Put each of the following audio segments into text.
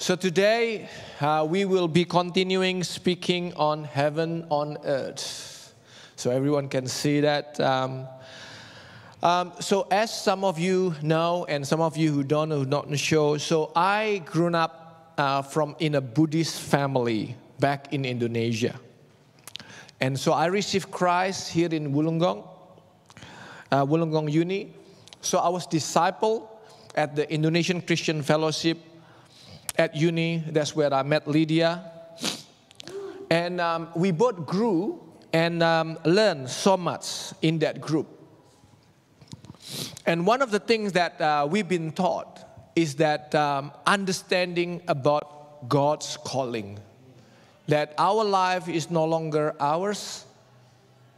So today uh, we will be continuing speaking on heaven on earth. So everyone can see that. Um, um, so as some of you know, and some of you who don't who not show, so I grew up uh, from in a Buddhist family back in Indonesia, and so I received Christ here in Wollongong, uh, Wollongong Uni. So I was disciple at the Indonesian Christian Fellowship at uni. That's where I met Lydia. And um, we both grew and um, learned so much in that group. And one of the things that uh, we've been taught is that um, understanding about God's calling. That our life is no longer ours,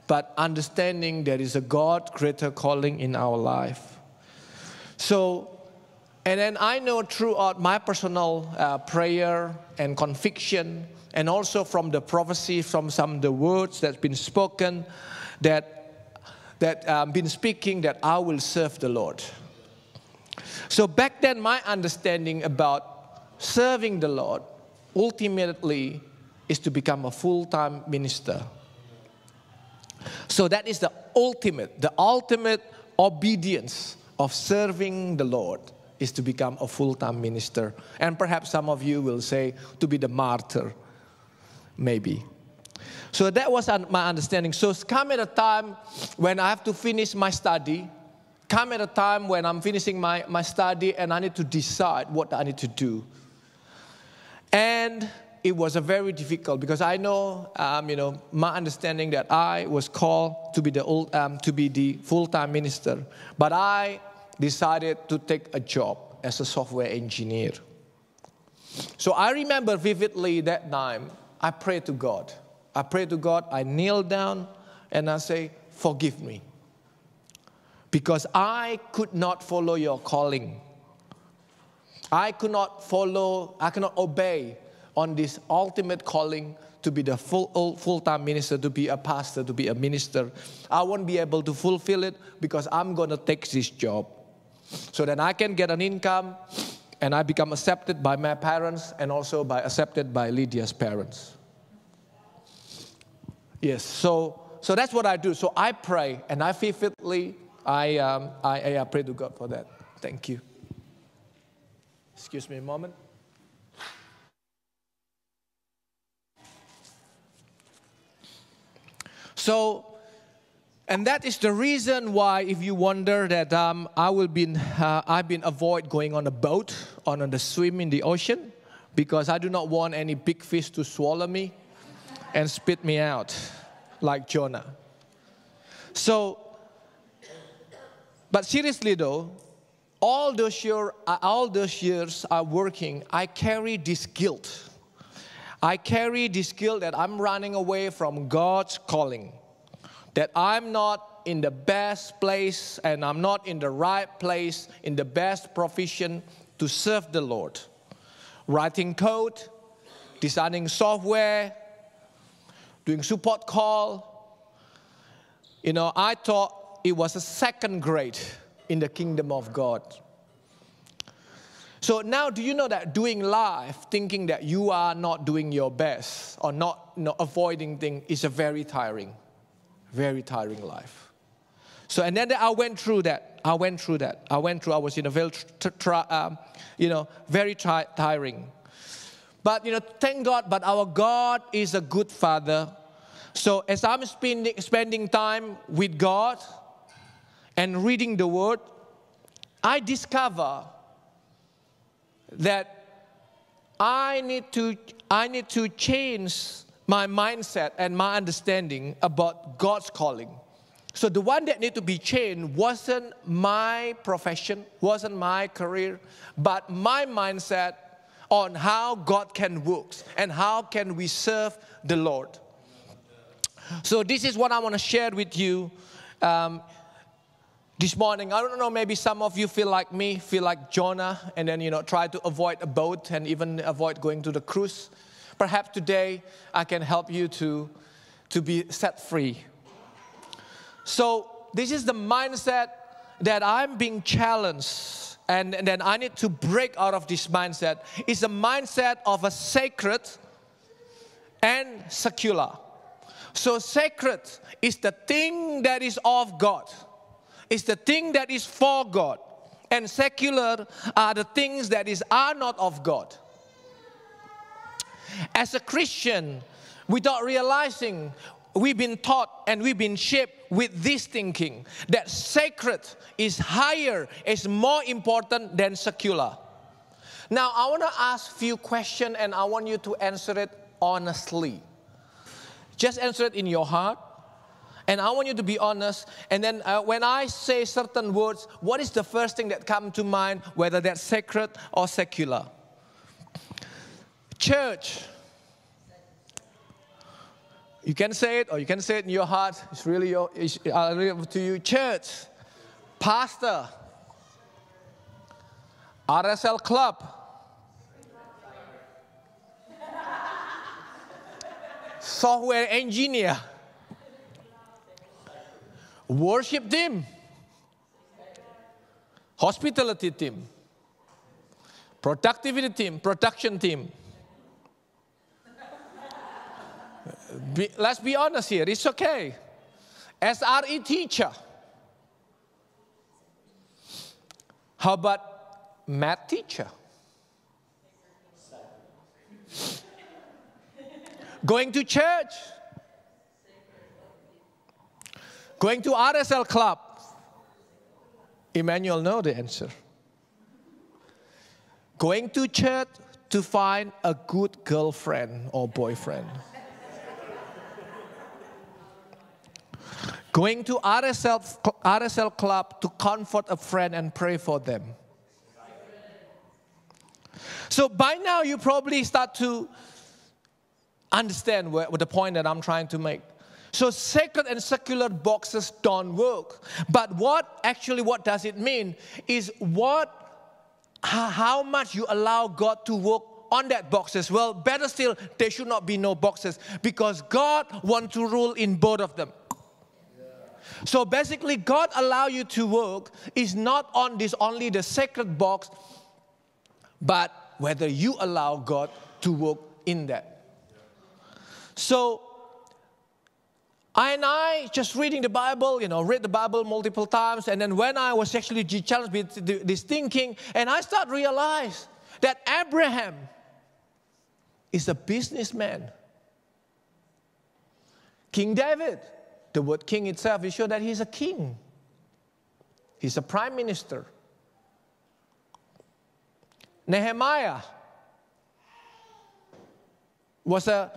but understanding there is a God greater calling in our life. So and then I know throughout my personal uh, prayer and conviction, and also from the prophecy, from some of the words that's been spoken, that that um, been speaking that I will serve the Lord. So back then, my understanding about serving the Lord ultimately is to become a full-time minister. So that is the ultimate, the ultimate obedience of serving the Lord is to become a full time minister. And perhaps some of you will say to be the martyr, maybe. So that was my understanding. So come at a time when I have to finish my study, come at a time when I'm finishing my, my study and I need to decide what I need to do. And it was a very difficult because I know, um, you know, my understanding that I was called to be the old, um, to be the full-time minister, but I decided to take a job as a software engineer. So I remember vividly that time, I prayed to God. I prayed to God, I kneel down and I say, Forgive me. Because I could not follow your calling. I could not follow, I cannot obey on this ultimate calling to be the full, full-time minister, to be a pastor, to be a minister. I won't be able to fulfill it because I'm going to take this job so that I can get an income and I become accepted by my parents and also by accepted by Lydia's parents. Yes, so so that's what I do. So I pray and I vividly I um, I, I pray to God for that. Thank you. Excuse me a moment. So and that is the reason why, if you wonder that um, I will be, uh, I've been avoid going on a boat on, on the swim in the ocean, because I do not want any big fish to swallow me and spit me out like Jonah. So, but seriously though, all those, year, uh, all those years are working, I carry this guilt. I carry this guilt that I'm running away from God's calling that I'm not in the best place and I'm not in the right place, in the best profession to serve the Lord. Writing code, designing software, doing support call. You know, I thought it was a second grade in the kingdom of God. So now, do you know that doing life, thinking that you are not doing your best or not, not avoiding things, is a very tiring very tiring life. So, and then I went through that. I went through that. I went through, I was in a very, um, you know, very tiring. But, you know, thank God, but our God is a good father. So as I'm spending, spending time with God and reading the word, I discover that I need to, I need to change my mindset and my understanding about God's calling. So the one that needed to be changed wasn't my profession, wasn't my career, but my mindset on how God can work and how can we serve the Lord. So this is what I want to share with you um, this morning. I don't know, maybe some of you feel like me, feel like Jonah, and then you know try to avoid a boat and even avoid going to the cruise. Perhaps today I can help you to, to be set free. So, this is the mindset that I'm being challenged and, and then I need to break out of this mindset, is a mindset of a sacred and secular. So, sacred is the thing that is of God, is the thing that is for God, and secular are the things that is are not of God. As a Christian, without realizing, we've been taught and we've been shaped with this thinking that sacred is higher, is more important than secular. Now, I want to ask a few questions and I want you to answer it honestly. Just answer it in your heart. And I want you to be honest. And then uh, when I say certain words, what is the first thing that comes to mind, whether that's sacred or secular? Church. You can say it or you can say it in your heart. It's really, your, it's to you. Church, pastor, RSL club, software engineer, worship team, hospitality team, productivity team, production team Be, let's be honest here, it's okay. SRE teacher. How about math teacher? Going to church? Going to RSL club? Emmanuel know the answer. Going to church to find a good girlfriend or boyfriend. Going to RSL, RSL club to comfort a friend and pray for them. So by now you probably start to understand what the point that I'm trying to make. So sacred and secular boxes don't work. But what actually what does it mean is what how much you allow God to work on that boxes. Well, better still, there should not be no boxes because God wants to rule in both of them. So basically, God allow you to work is not on this only the sacred box, but whether you allow God to work in that. So I and I just reading the Bible, you know, read the Bible multiple times, and then when I was actually challenged with this thinking, and I start realize that Abraham is a businessman. King David the word king itself is sure that he's a king. He's a prime minister. Nehemiah was a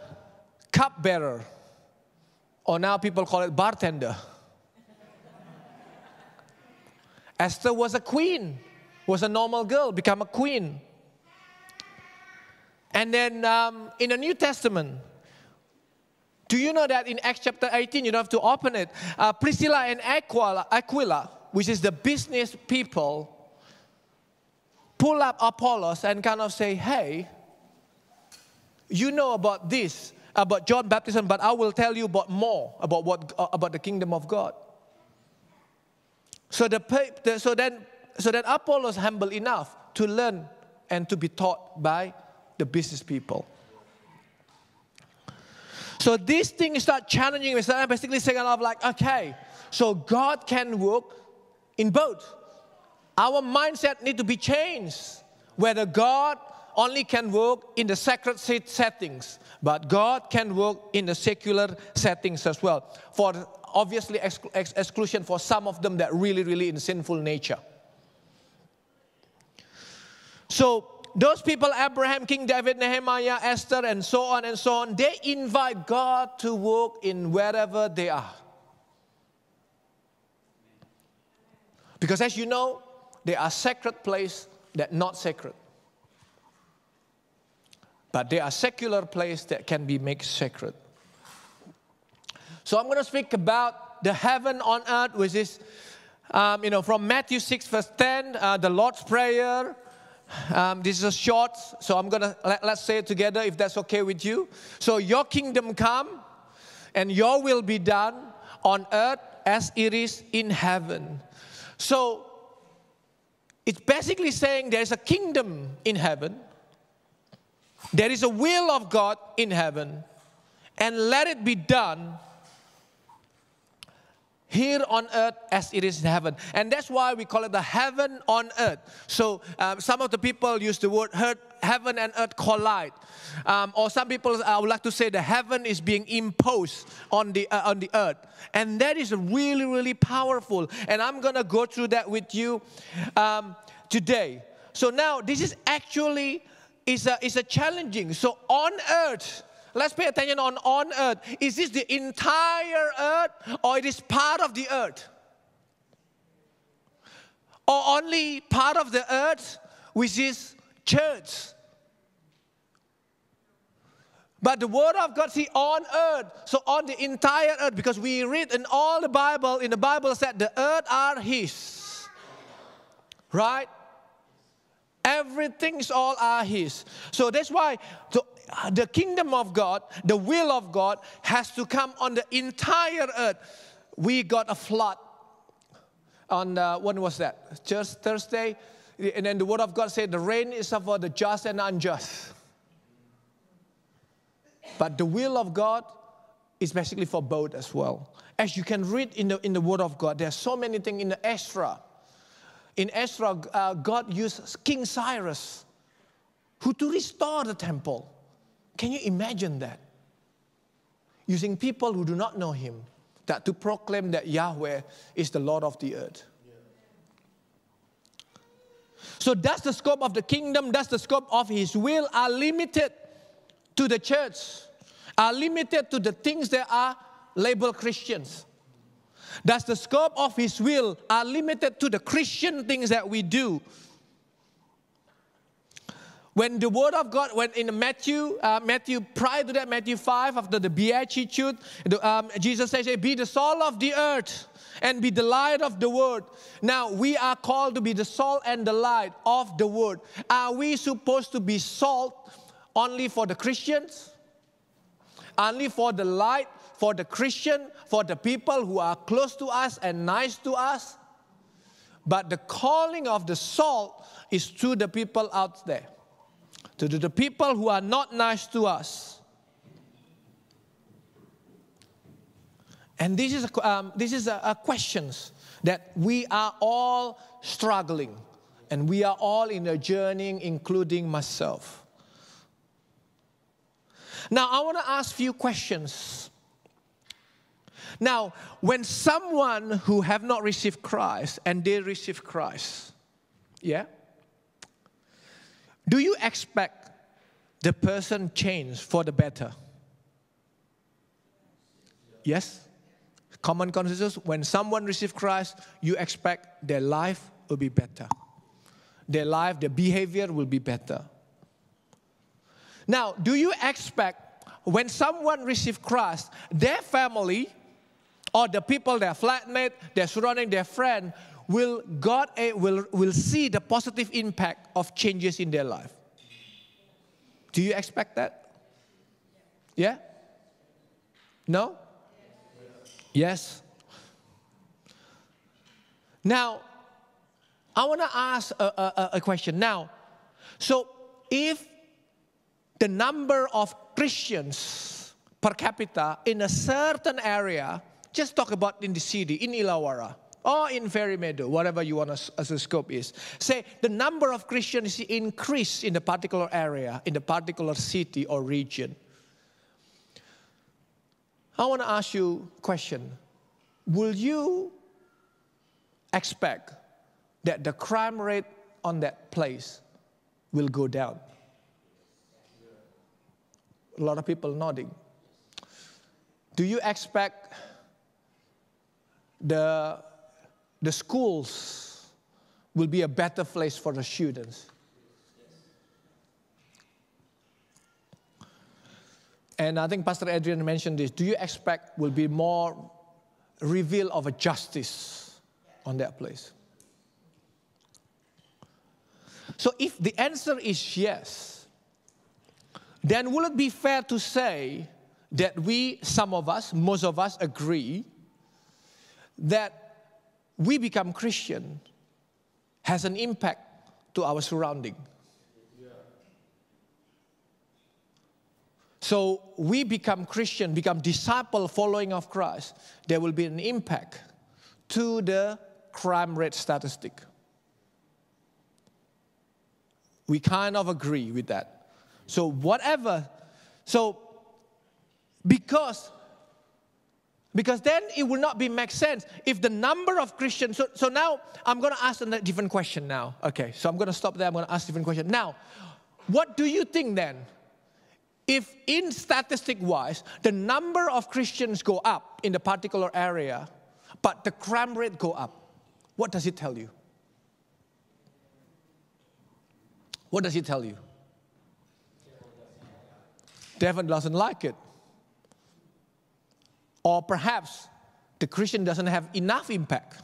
cupbearer, or now people call it bartender. Esther was a queen, was a normal girl, become a queen. And then um, in the New Testament, do you know that in Acts chapter 18, you don't have to open it, uh, Priscilla and Aquila, Aquila, which is the business people, pull up Apollos and kind of say, hey, you know about this, about John baptism, but I will tell you about more about, what, uh, about the kingdom of God. So, the, so, then, so then Apollos humble enough to learn and to be taught by the business people. So these things start challenging me. So I'm basically saying, I'm like, okay, so God can work in both. Our mindset need to be changed. Whether God only can work in the sacred settings, but God can work in the secular settings as well. For obviously exclusion for some of them that really, really in sinful nature. So those people, Abraham, King David, Nehemiah, Esther, and so on and so on, they invite God to work in wherever they are. Because as you know, there are sacred places that not sacred. But there are secular places that can be made sacred. So I'm going to speak about the heaven on earth, which is, um, you know, from Matthew 6, verse 10, uh, the Lord's Prayer, um, this is a short, so I'm gonna let, let's say it together if that's okay with you. So, your kingdom come and your will be done on earth as it is in heaven. So, it's basically saying there is a kingdom in heaven, there is a will of God in heaven, and let it be done here on earth as it is in heaven. And that's why we call it the heaven on earth. So um, some of the people use the word heaven and earth collide. Um, or some people, I would like to say the heaven is being imposed on the, uh, on the earth. And that is really, really powerful. And I'm going to go through that with you um, today. So now this is actually is a, is a challenging. So on earth, let's pay attention on on earth. Is this the entire earth or it is part of the earth? Or only part of the earth, which is church? But the word of God, see, on earth, so on the entire earth, because we read in all the Bible, in the Bible said the earth are His. Right? Everything's all are His. So that's why so the kingdom of God, the will of God, has to come on the entire earth. We got a flood on, uh, when was that? Just Thursday. And then the word of God said, the rain is for the just and unjust. But the will of God is basically for both as well. As you can read in the, in the word of God, there's so many things in the Ezra. In Ezra, uh, God used King Cyrus who to restore the temple. Can you imagine that? Using people who do not know him, that to proclaim that Yahweh is the Lord of the earth. So that's the scope of the kingdom, that's the scope of his will are limited to the church, are limited to the things that are labeled Christians. That's the scope of his will are limited to the Christian things that we do. When the word of God, when in Matthew, uh, Matthew, prior to that, Matthew 5, after the Beatitude, the, um, Jesus says, Be the salt of the earth and be the light of the world. Now, we are called to be the salt and the light of the world. Are we supposed to be salt only for the Christians? Only for the light, for the Christian, for the people who are close to us and nice to us? But the calling of the salt is to the people out there to the people who are not nice to us. And this is a, um, this is a, a questions that we are all struggling, and we are all in a journey, including myself. Now, I want to ask few questions. Now, when someone who have not received Christ and they receive Christ, yeah, do you expect the person change for the better? Yes? Common consensus when someone receives Christ, you expect their life will be better. Their life, their behavior will be better. Now, do you expect when someone receives Christ, their family or the people, their flatmate, their surrounding, their friend will God eh, will, will see the positive impact of changes in their life. Do you expect that? Yeah? No? Yes. Now, I want to ask a, a, a question. Now, so if the number of Christians per capita in a certain area, just talk about in the city, in Illawarra, or in Fairy Meadow, whatever you want as, as a scope is. Say the number of Christians increase in the particular area, in the particular city or region. I want to ask you a question. Will you expect that the crime rate on that place will go down? A lot of people nodding. Do you expect the the schools will be a better place for the students. And I think Pastor Adrian mentioned this. Do you expect will be more reveal of a justice on that place? So if the answer is yes, then will it be fair to say that we, some of us, most of us agree that we become Christian has an impact to our surrounding. So we become Christian, become disciple following of Christ, there will be an impact to the crime rate statistic. We kind of agree with that. So whatever, so because because then it will not be make sense if the number of Christians. So, so now I'm going to ask a different question now. Okay, so I'm going to stop there. I'm going to ask a different question. Now, what do you think then? If in statistic wise, the number of Christians go up in the particular area, but the crime rate go up, what does it tell you? What does it tell you? Devil doesn't like it. Or perhaps the Christian doesn't have enough impact.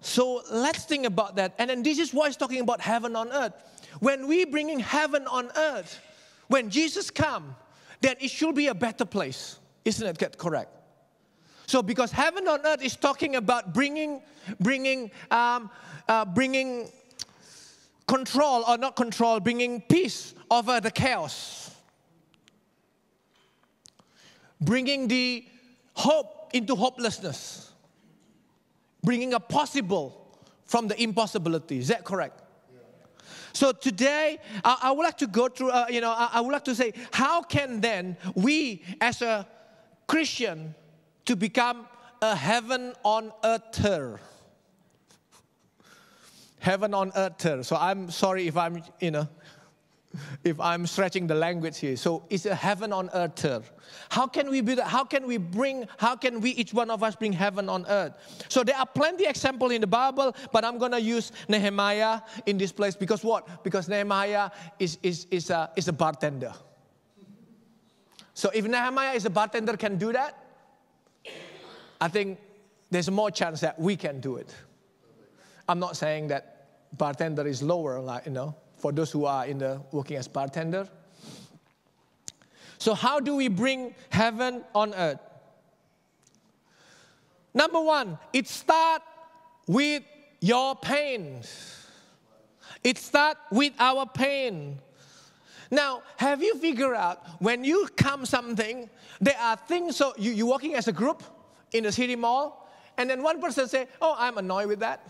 So let's think about that. And then this is why it's talking about heaven on earth. When we bringing heaven on earth, when Jesus come, then it should be a better place. Isn't it correct? So because heaven on earth is talking about bringing, bringing, um, uh, bringing control or not control, bringing peace over the chaos, bringing the hope into hopelessness, bringing a possible from the impossibility. Is that correct? So today, I, would like to go through, uh, you know, I, I would like to say, how can then we as a Christian to become a heaven on earther? Heaven on earth. So I'm sorry if I'm, you know, if I'm stretching the language here. So it's a heaven on earth. How can we be? How can we bring, how can we, each one of us, bring heaven on earth? So there are plenty example in the Bible, but I'm going to use Nehemiah in this place because what? Because Nehemiah is, is, is, a, is a bartender. So if Nehemiah is a bartender can do that, I think there's more chance that we can do it. I'm not saying that bartender is lower, like, you know, for those who are in the working as bartender. So how do we bring heaven on earth? Number one, it starts with your pain. It starts with our pain. Now, have you figured out when you come something, there are things, so you, you're working as a group in the city mall, and then one person say, oh, I'm annoyed with that.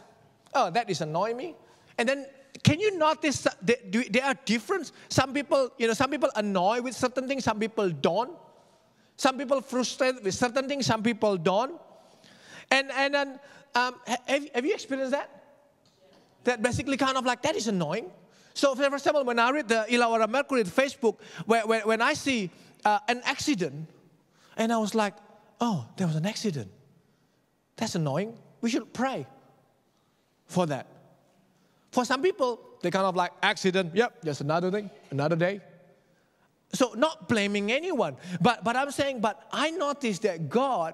Oh, that is annoying me. And then can you notice there are difference? Some people, you know, some people annoy with certain things, some people don't. Some people frustrated with certain things, some people don't. And, and then, um, have, have you experienced that? That basically kind of like, that is annoying. So for example, when I read the Illawarra Mercury Facebook, where, where, when I see uh, an accident, and I was like, oh, there was an accident. That's annoying. We should pray for that. For some people, they kind of like accident, yep, just another thing, another day. So not blaming anyone, but, but I'm saying, but I noticed that God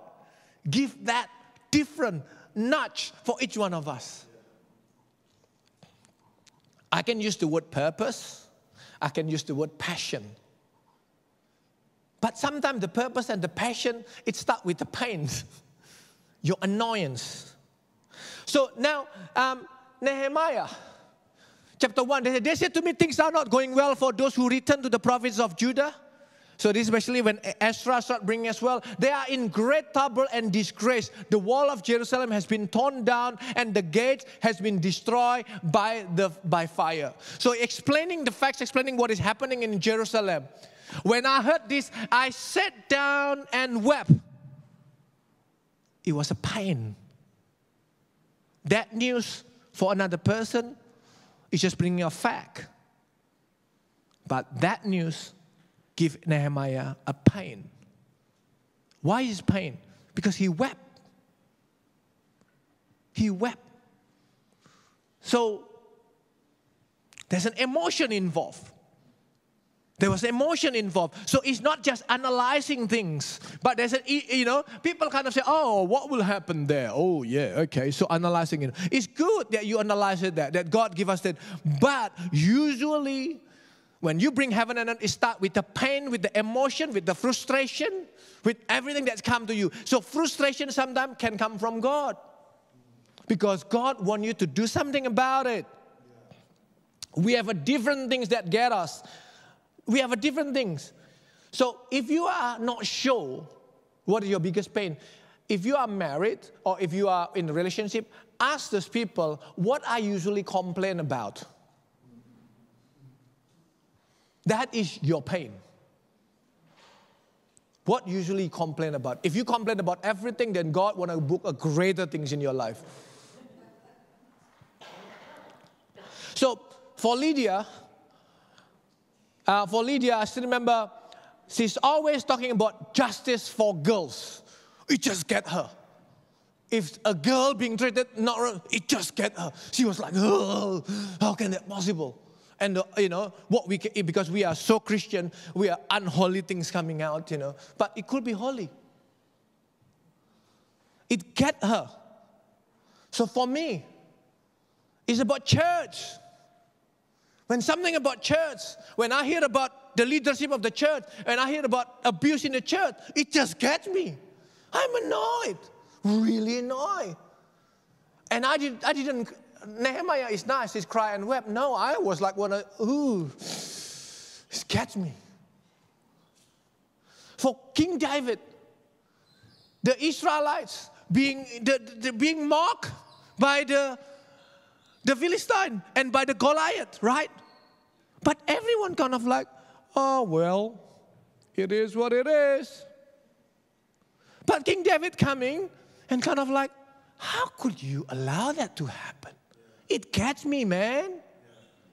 give that different nudge for each one of us. I can use the word purpose, I can use the word passion. But sometimes the purpose and the passion, it starts with the pain, your annoyance. So now, um, Nehemiah, chapter 1, they said, they said to me, things are not going well for those who return to the province of Judah. So this especially when Ezra started bringing as well. They are in great trouble and disgrace. The wall of Jerusalem has been torn down and the gate has been destroyed by, the, by fire. So explaining the facts, explaining what is happening in Jerusalem. When I heard this, I sat down and wept. It was a pain. That news for another person it's just bringing a fact. But that news gave Nehemiah a pain. Why is pain? Because he wept. He wept. So there's an emotion involved. There was emotion involved. So it's not just analyzing things, but there's a, you know, people kind of say, oh, what will happen there? Oh, yeah, okay. So analyzing it. It's good that you analyze it, that, that God give us that. But usually, When you bring heaven and earth, it starts with the pain, with the emotion, with the frustration, with everything that's come to you. So frustration sometimes can come from God. Because God wants you to do something about it. We have a different things that get us. We have a different things. So if you are not sure what is your biggest pain, if you are married or if you are in a relationship, ask those people what I usually complain about. That is your pain. What usually complain about? If you complain about everything, then God want to book a greater things in your life. So for Lydia, uh, for Lydia, I still remember she's always talking about justice for girls. It just get her. If a girl being treated not it just get her. She was like, oh, how can that possible? And uh, you know what we can, because we are so Christian, we are unholy things coming out, you know. But it could be holy. It get her. So for me, it's about church. When something about church, when I hear about the leadership of the church, and I hear about abuse in the church, it just gets me. I'm annoyed, really annoyed. And I, did, I didn't, Nehemiah is nice, he's cry and wept. No, I was like, one of, ooh, it gets me. For King David, the Israelites being, the, the, being mocked by the, the Philistine and by the Goliath, right? But everyone kind of like, oh, well, it is what it is. But King David coming and kind of like, how could you allow that to happen? It gets me, man.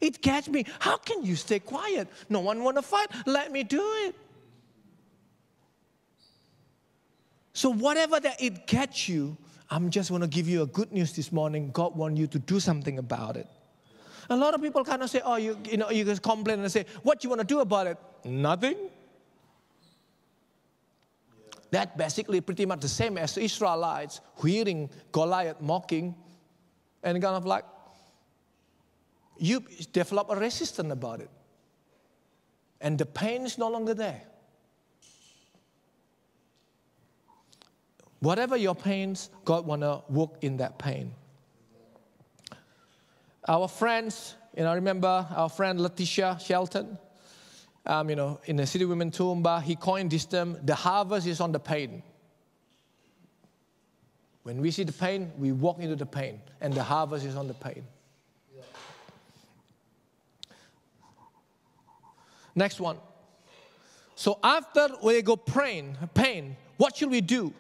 It gets me. How can you stay quiet? No one want to fight. Let me do it. So whatever that it gets you, I'm just to give you a good news this morning. God want you to do something about it. A lot of people kind of say, oh, you, you know, you just complain and say, what you want to do about it? Nothing. That basically pretty much the same as the Israelites hearing Goliath mocking and kind of like, you develop a resistance about it. And the pain is no longer there. Whatever your pains, God wanna work in that pain. Our friends, you know, remember our friend Letitia Shelton, um, you know, in the City Women Toowoomba, he coined this term, the harvest is on the pain. When we see the pain, we walk into the pain, and the harvest is on the pain. Next one. So after we go praying, pain, what should we do?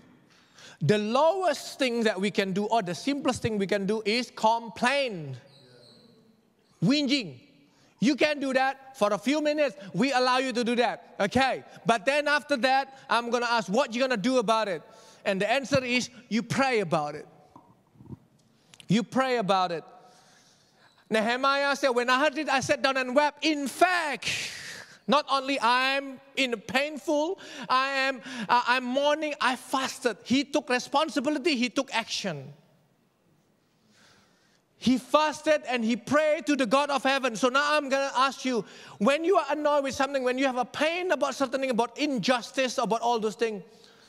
The lowest thing that we can do, or the simplest thing we can do, is complain. Whinging. You can do that for a few minutes. We allow you to do that. Okay. But then after that, I'm going to ask, what you're going to do about it? And the answer is, you pray about it. You pray about it. Nehemiah said, when I heard it, I sat down and wept. In fact, not only I'm in painful, I am uh, I'm mourning, I fasted. He took responsibility, he took action. He fasted and he prayed to the God of heaven. So now I'm going to ask you when you are annoyed with something, when you have a pain about something, about injustice, about all those things,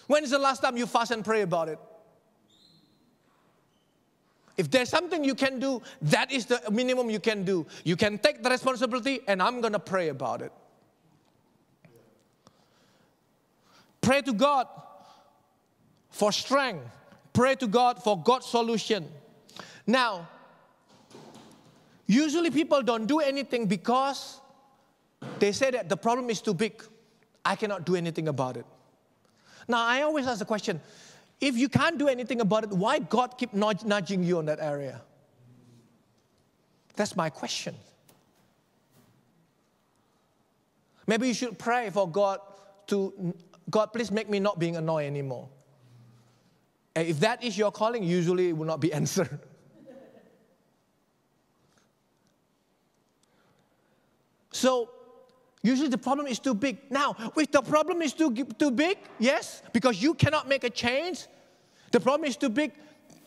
when is the last time you fast and pray about it? If there's something you can do, that is the minimum you can do. You can take the responsibility, and I'm going to pray about it. Pray to God for strength. Pray to God for God's solution. Now, usually people don't do anything because they say that the problem is too big. I cannot do anything about it. Now, I always ask the question if you can't do anything about it, why God keep nudging you on that area? That's my question. Maybe you should pray for God to God, please make me not being annoyed anymore. And if that is your calling, usually it will not be answered. So, usually the problem is too big. Now, if the problem is too, too big, yes, because you cannot make a change, the problem is too big,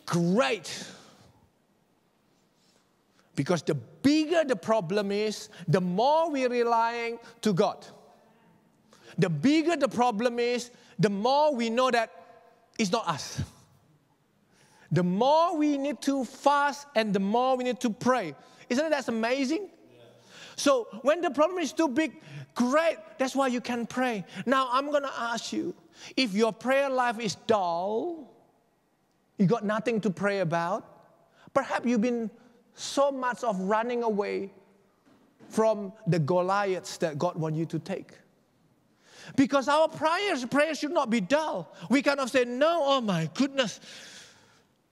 great. Because the bigger the problem is, the more we're relying to God. The bigger the problem is, the more we know that it's not us. The more we need to fast and the more we need to pray. Isn't that amazing? So when the problem is too big, great. That's why you can pray. Now I'm going to ask you if your prayer life is dull, you got nothing to pray about, perhaps you've been so much of running away from the Goliaths that God wants you to take. Because our prayers, prayers should not be dull. We of say, no, oh my goodness.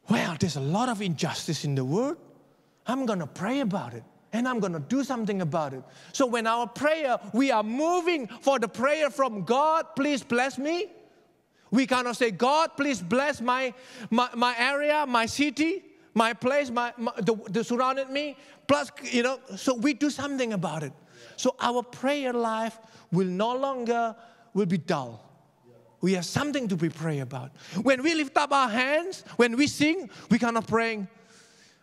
Well, there's a lot of injustice in the world. I'm going to pray about it and I'm going to do something about it. So when our prayer, we are moving for the prayer from God, please bless me. We cannot say, God, please bless my, my, my area, my city, my place, my, my the, the surrounded me. Plus, you know, so we do something about it. So our prayer life will no longer will be dull. We have something to be pray about. When we lift up our hands, when we sing, we cannot praying,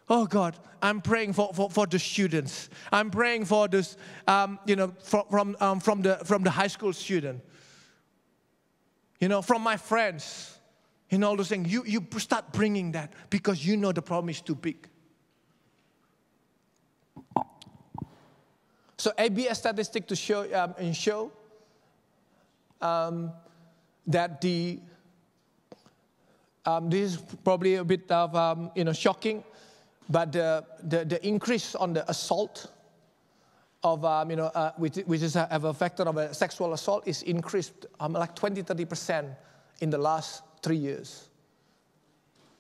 oh God, I'm praying for, for, for the students. I'm praying for this, um, you know, from, from, um, from, the, from the high school student. You know, from my friends. You know, all those things. You, you start bringing that because you know the problem is too big. So ABS statistic to show, um, and show um, that the, um, this is probably a bit of, um, you know, shocking, but the, the, the, increase on the assault of, um, you know, uh, which, which is a, have factor of a sexual assault is increased um, like 20, 30% in the last three years.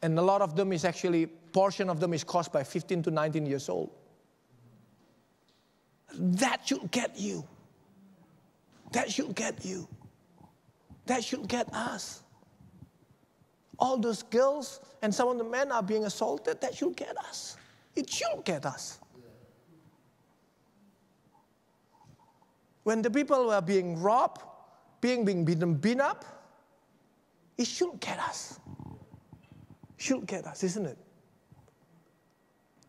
And a lot of them is actually, portion of them is caused by 15 to 19 years old. That should get you. That should get you. That should get us. All those girls and some of the men are being assaulted. That should get us. It should get us. When the people were being robbed, being, being beaten, beaten up, it should get us. Should get us, isn't it?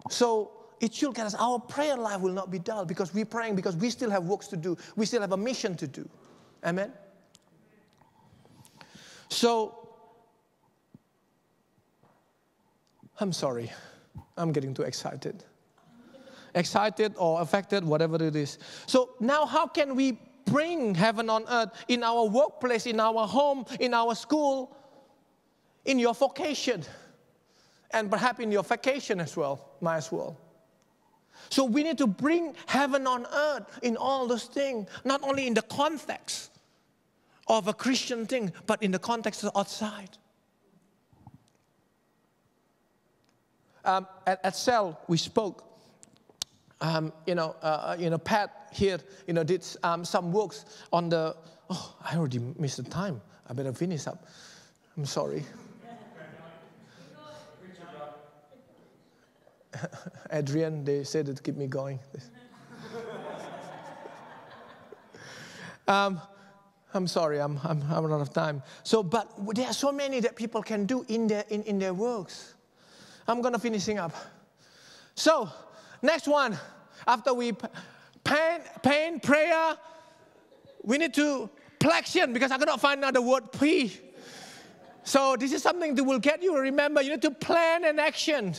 So it should get us. Our prayer life will not be dull because we're praying because we still have works to do. We still have a mission to do. Amen? So, I'm sorry. I'm getting too excited. Excited or affected, whatever it is. So, now how can we bring heaven on earth in our workplace, in our home, in our school, in your vocation, and perhaps in your vacation as well? Might as well. So we need to bring heaven on earth in all those things, not only in the context of a Christian thing, but in the context of outside. Um, at, at Cell, we spoke. Um, you know, uh, uh, you know, Pat here, you know, did um, some works on the. Oh, I already missed the time. I better finish up. I'm sorry. Adrian, they said to keep me going. um, I'm sorry, I'm, I'm, I'm out of time. So, but there are so many that people can do in their, in, in their works. I'm to finishing up. So, next one, after we pain, pain, prayer, we need to plexion because I cannot find another word P. So this is something that will get you. Remember, you need to plan and action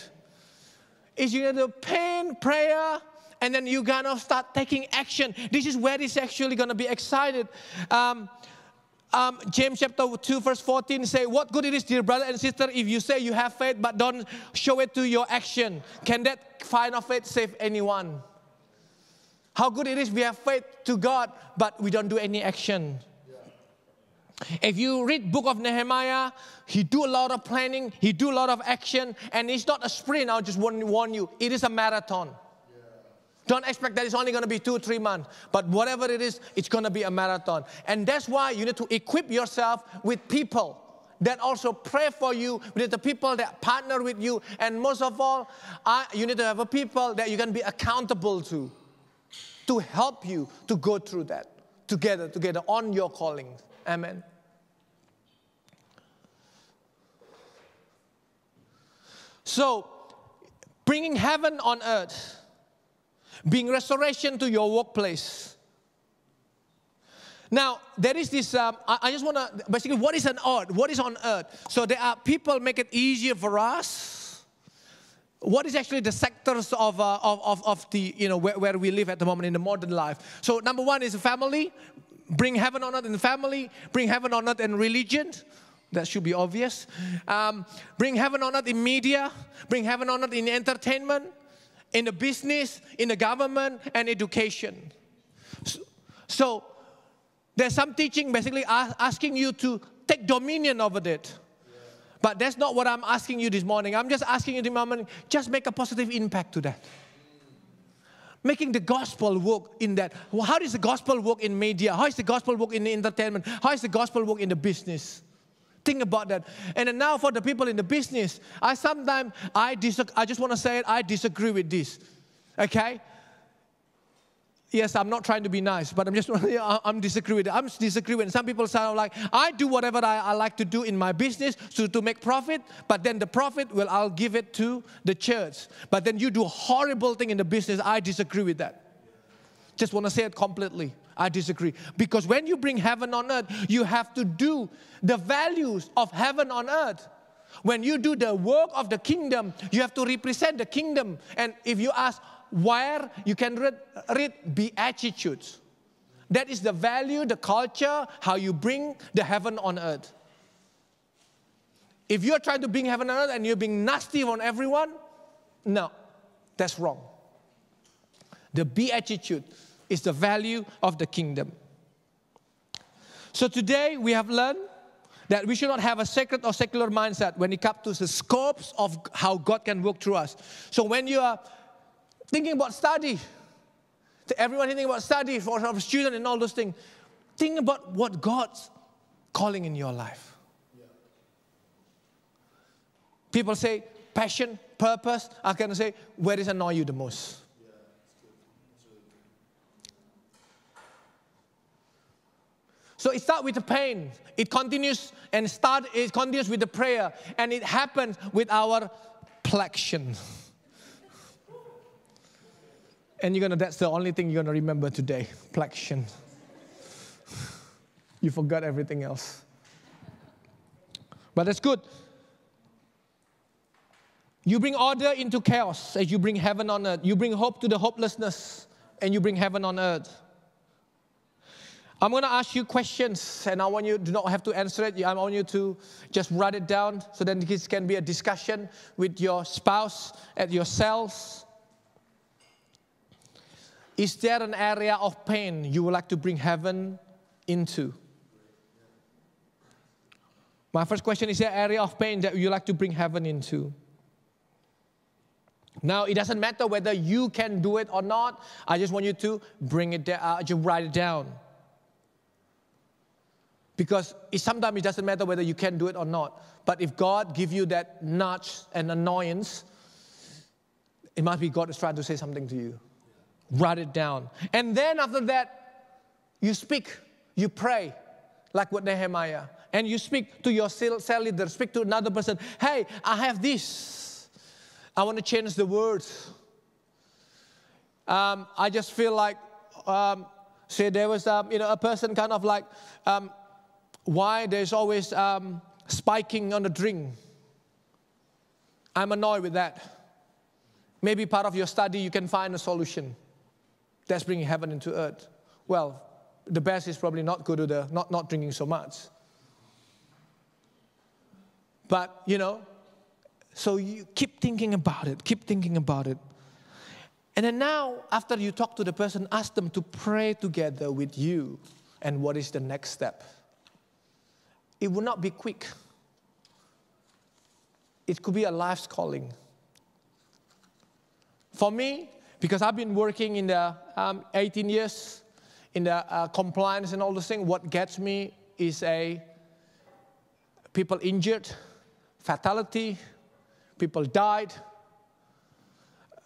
is you need to pain, prayer, and then you're gonna start taking action. This is where it's actually gonna be excited. Um, um, James chapter 2, verse 14 say, What good it is, dear brother and sister, if you say you have faith but don't show it to your action. Can that kind of faith save anyone? How good it is we have faith to God, but we don't do any action. If you read book of Nehemiah, he do a lot of planning, he do a lot of action, and it's not a sprint. I just want to warn you, it is a marathon. Don't expect that it's only going to be two, three months. But whatever it is, it's going to be a marathon. And that's why you need to equip yourself with people that also pray for you, with the people that partner with you. And most of all, you need to have a people that you can be accountable to, to help you to go through that together, together on your calling. Amen. So, bringing heaven on earth bring restoration to your workplace. Now, there is this, um, I, I, just want to, basically, what is on earth? What is on earth? So there are people make it easier for us. What is actually the sectors of, uh, of, of, of, the, you know, where, where we live at the moment in the modern life? So number one is family. Bring heaven on earth in family. Bring heaven on earth in religion. That should be obvious. Um, bring heaven on earth in media. Bring heaven on earth in entertainment, in the business, in the government, and education. So, so there's some teaching basically asking you to take dominion over it. But that's not what I'm asking you this morning. I'm just asking you this morning, just make a positive impact to that. Making the gospel work in that. How does the gospel work in media? How is the gospel work in entertainment? How is the gospel work in the business? Think about that. And then now for the people in the business, I sometimes I disagree, I just want to say it, I disagree with this. Okay? Yes, I'm not trying to be nice, but I'm just I'm disagree with it. I'm disagree with some people sound like I do whatever I, I like to do in my business to, to make profit, but then the profit well I'll give it to the church. But then you do horrible thing in the business. I disagree with that. Just want to say it completely. I disagree. Because when you bring heaven on earth, you have to do the values of heaven on earth. When you do the work of the kingdom, you have to represent the kingdom. And if you ask where, you can read, read beatitudes. That is the value, the culture, how you bring the heaven on earth. If you're trying to bring heaven on earth and you're being nasty on everyone, no, that's wrong. The beatitude is the value of the kingdom. So today we have learned that we should not have a sacred or secular mindset when it comes to the scopes of how God can work through us. So when you are thinking about study, to everyone thinking about study for a student and all those things, think about what God's calling in your life. People say passion, purpose. I can say, where does annoy you the most? So it starts with the pain. It continues and start. It continues with the prayer, and it happens with our plexion. And you're gonna. That's the only thing you're gonna remember today. Plexion. You forgot everything else. But that's good. You bring order into chaos as you bring heaven on earth. You bring hope to the hopelessness, and you bring heaven on earth. I'm going to ask you questions, and I want you do not have to answer it. I want you to just write it down so that this can be a discussion with your spouse at yourselves. Is there an area of pain you would like to bring heaven into? My first question is there area of pain that you like to bring heaven into? Now, it doesn't matter whether you can do it or not. I just want you to bring it down, uh, just write it down. Because it, sometimes it doesn't matter whether you can do it or not. But if God give you that nudge and annoyance, it must be God is trying to say something to you. Write it down. And then after that, you speak, you pray, like what Nehemiah. And you speak to your cell leader, speak to another person. Hey, I have this. I want to change the words. Um, I just feel like, um, say there was um, you know a person kind of like um, why there's always um, spiking on the drink. I'm annoyed with that. Maybe part of your study you can find a solution. That's bringing heaven into earth. Well, the best is probably not go to the not, not drinking so much. But you know, so you keep thinking about it, keep thinking about it. And then now, after you talk to the person, ask them to pray together with you. And what is the next step? It will not be quick. It could be a life's calling. For me, because I've been working in the um, 18 years in the uh, compliance and all those things, what gets me is a people injured, fatality, people died.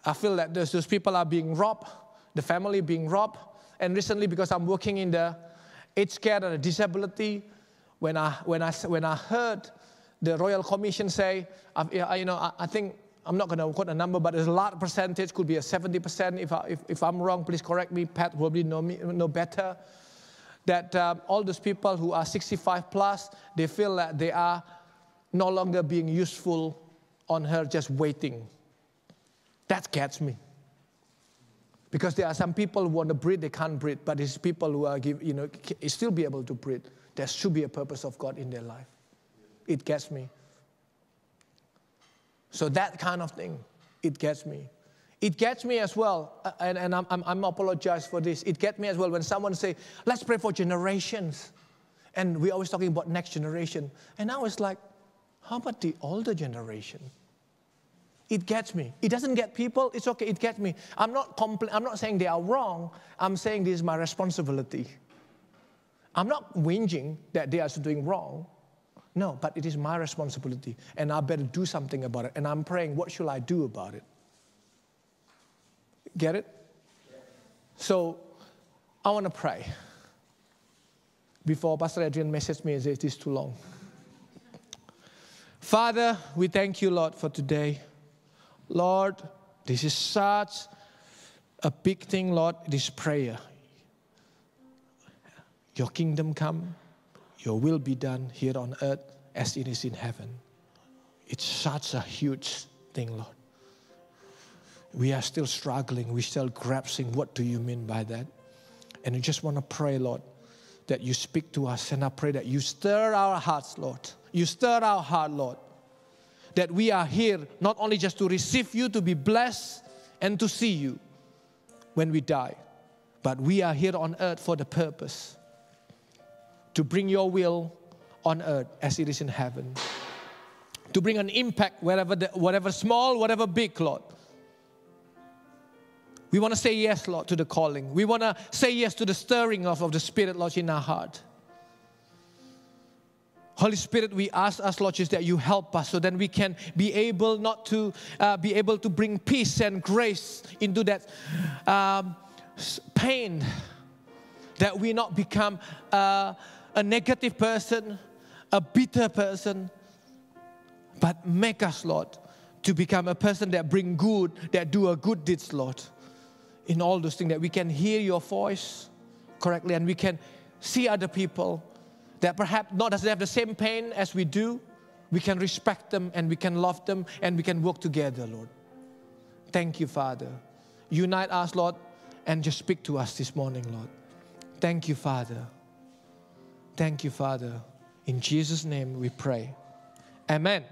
I feel that those, those people are being robbed, the family being robbed. And recently, because I'm working in the aged care and the disability, when I, when I, when I heard the Royal Commission say, I, you know, I, I think I'm not going to quote a number, but there's a large percentage, could be a 70%. If, I, if, if I'm wrong, please correct me. Pat probably know, me, know better. That um, all those people who are 65 plus, they feel that they are no longer being useful on her, just waiting. That gets me. Because there are some people who want to breathe, they can't breathe, but there's people who are, give, you know, still be able to breathe. There should be a purpose of God in their life. It gets me. So that kind of thing, it gets me. It gets me as well, uh, and, and I'm, I'm, I'm apologize for this. It gets me as well when someone say, let's pray for generations. And we're always talking about next generation. And now it's like, how about the older generation? It gets me. It doesn't get people, it's okay, it gets me. I'm not, compl- I'm not saying they are wrong, I'm saying this is my responsibility. I'm not whinging that they are doing wrong. No, but it is my responsibility, and I better do something about it. And I'm praying, what should I do about it? Get it? So I want to pray. Before Pastor Adrian messaged me and said it is too long. Father, we thank you, Lord, for today. Lord, this is such a big thing, Lord, this prayer. Your kingdom come, your will be done here on earth as it is in heaven. It's such a huge thing, Lord. We are still struggling. We're still grasping what do you mean by that? And I just want to pray, Lord, that you speak to us. And I pray that you stir our hearts, Lord. You stir our heart, Lord. That we are here not only just to receive you, to be blessed, and to see you when we die, but we are here on earth for the purpose to bring your will on earth as it is in heaven. To bring an impact wherever, the, whatever small, whatever big, Lord. We want to say yes, Lord, to the calling. We want to say yes to the stirring of, of the Spirit, Lord, in our heart. Holy Spirit, we ask us, Lord Jesus, that you help us so that we can be able not to uh, be able to bring peace and grace into that um, pain, that we not become uh, a negative person, a bitter person, but make us, Lord, to become a person that bring good, that do a good deeds, Lord. In all those things, that we can hear your voice correctly and we can see other people that perhaps not doesn't have the same pain as we do. We can respect them and we can love them and we can work together, Lord. Thank you, Father. Unite us, Lord, and just speak to us this morning, Lord. Thank you, Father. Thank you, Father. In Jesus' name we pray. Amen.